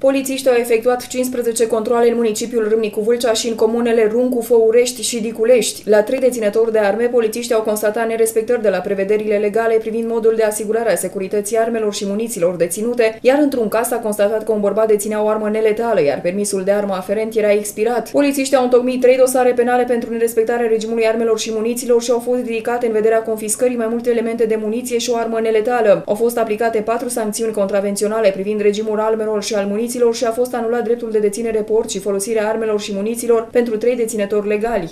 Polițiștii au efectuat 15 controle în municipiul Râmnicu Vâlcea și în comunele Runcu, Făurești și Diculești. La trei deținători de arme, polițiștii au constatat nerespectări de la prevederile legale privind modul de asigurare a securității armelor și muniților deținute, iar într-un caz s-a constatat că un bărbat deținea o armă neletală, iar permisul de armă aferent era expirat. Polițiștii au întocmit trei dosare penale pentru nerespectarea regimului armelor și muniților și au fost ridicate în vederea confiscării mai multe elemente de muniție și o armă neletală. Au fost aplicate patru sancțiuni contravenționale privind regimul armelor și al muniților muniților și a fost anulat dreptul de deținere port și folosirea armelor și muniților pentru trei deținători legali.